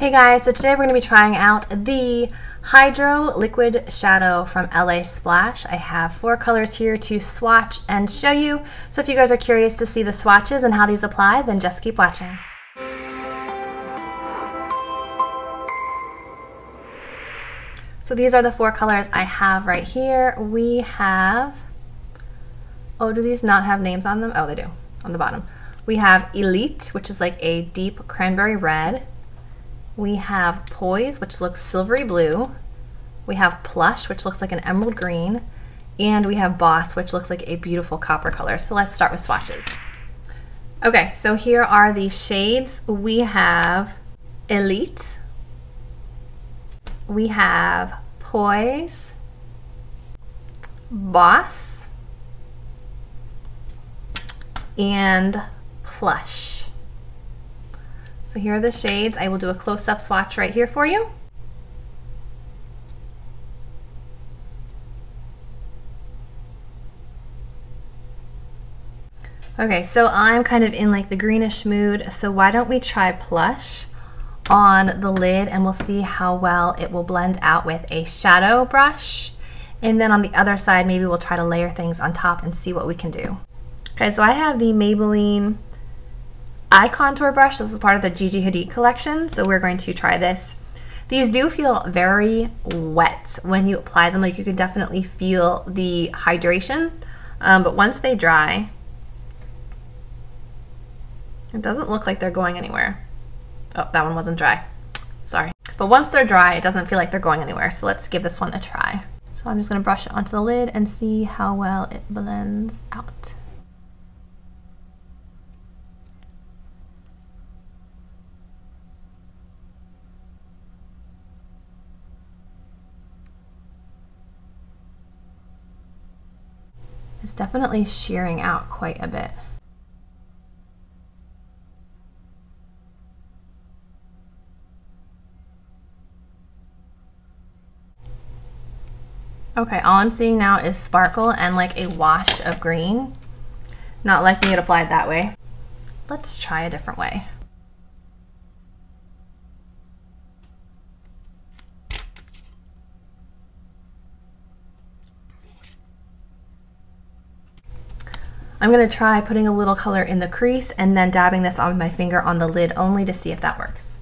Hey guys, so today we're going to be trying out the Hydro Liquid Shadow from LA Splash. I have four colors here to swatch and show you. So if you guys are curious to see the swatches and how these apply, then just keep watching. So these are the four colors I have right here. We have, oh, do these not have names on them? Oh, they do, on the bottom. We have Elite, which is like a deep cranberry red. We have Poise, which looks silvery blue. We have Plush, which looks like an emerald green. And we have Boss, which looks like a beautiful copper color. So let's start with swatches. Okay, so here are the shades. We have Elite. We have Poise. Boss. And Plush. So here are the shades. I will do a close-up swatch right here for you. Okay, so I'm kind of in like the greenish mood, so why don't we try Plush on the lid and we'll see how well it will blend out with a shadow brush. And then on the other side, maybe we'll try to layer things on top and see what we can do. Okay, so I have the Maybelline eye contour brush. This is part of the Gigi Hadid collection, so we're going to try this. These do feel very wet when you apply them. Like you can definitely feel the hydration, um, but once they dry, it doesn't look like they're going anywhere. Oh, that one wasn't dry. Sorry. But once they're dry, it doesn't feel like they're going anywhere. So let's give this one a try. So I'm just gonna brush it onto the lid and see how well it blends out. It's definitely shearing out quite a bit. Okay, all I'm seeing now is sparkle and like a wash of green. Not liking it applied that way. Let's try a different way. I'm going to try putting a little color in the crease and then dabbing this on with my finger on the lid only to see if that works.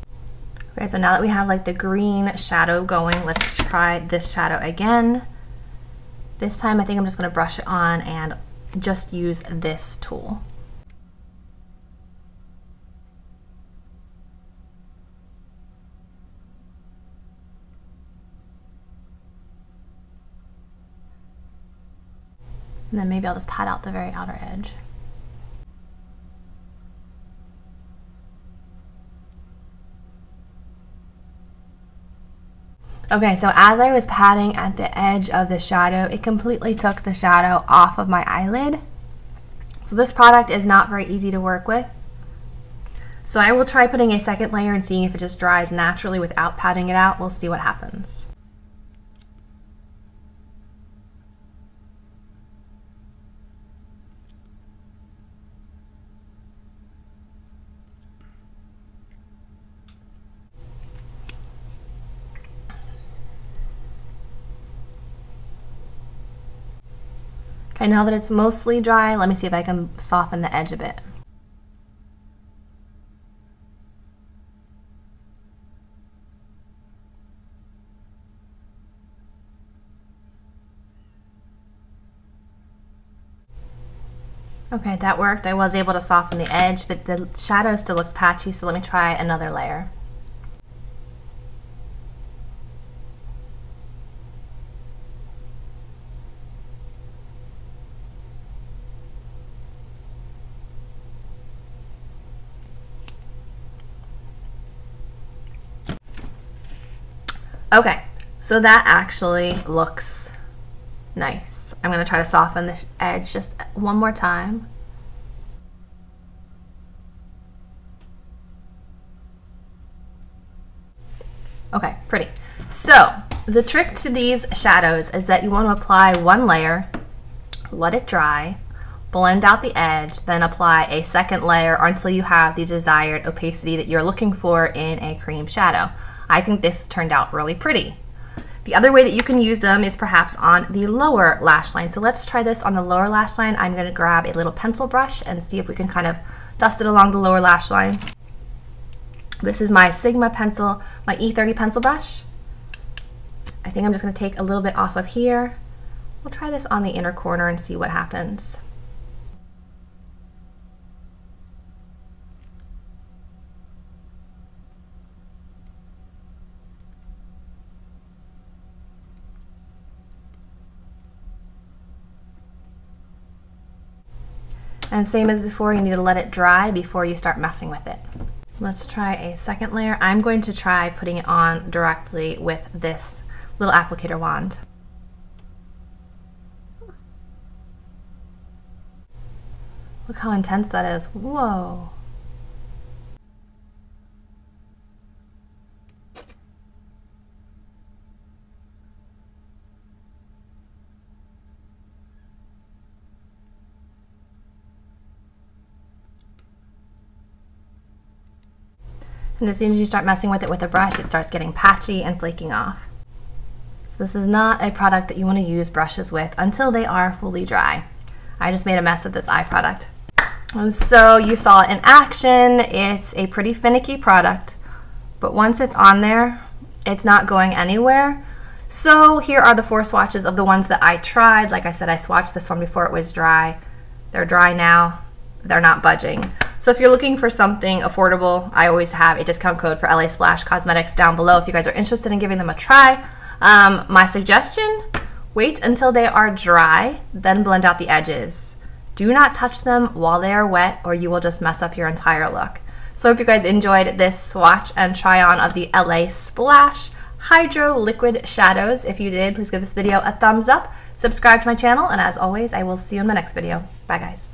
Okay, so now that we have like the green shadow going, let's try this shadow again. This time I think I'm just going to brush it on and just use this tool. And then maybe I'll just pat out the very outer edge. Okay, so as I was patting at the edge of the shadow, it completely took the shadow off of my eyelid. So this product is not very easy to work with. So I will try putting a second layer and seeing if it just dries naturally without patting it out. We'll see what happens. Okay, now that it's mostly dry, let me see if I can soften the edge a bit. Okay, that worked. I was able to soften the edge, but the shadow still looks patchy, so let me try another layer. Okay, so that actually looks nice. I'm going to try to soften the edge just one more time. Okay, pretty. So the trick to these shadows is that you want to apply one layer, let it dry, blend out the edge, then apply a second layer until you have the desired opacity that you're looking for in a cream shadow. I think this turned out really pretty. The other way that you can use them is perhaps on the lower lash line. So let's try this on the lower lash line. I'm gonna grab a little pencil brush and see if we can kind of dust it along the lower lash line. This is my Sigma pencil, my E30 pencil brush. I think I'm just gonna take a little bit off of here. We'll try this on the inner corner and see what happens. And same as before, you need to let it dry before you start messing with it. Let's try a second layer. I'm going to try putting it on directly with this little applicator wand. Look how intense that is. Whoa. And as soon as you start messing with it with a brush, it starts getting patchy and flaking off. So this is not a product that you want to use brushes with until they are fully dry. I just made a mess of this eye product. And so you saw it in action. It's a pretty finicky product, but once it's on there, it's not going anywhere. So here are the four swatches of the ones that I tried. Like I said, I swatched this one before it was dry. They're dry now. They're not budging. So if you're looking for something affordable, I always have a discount code for LA Splash Cosmetics down below if you guys are interested in giving them a try. Um, my suggestion, wait until they are dry, then blend out the edges. Do not touch them while they are wet or you will just mess up your entire look. So I hope you guys enjoyed this swatch and try on of the LA Splash Hydro Liquid Shadows. If you did, please give this video a thumbs up, subscribe to my channel, and as always, I will see you in my next video. Bye guys.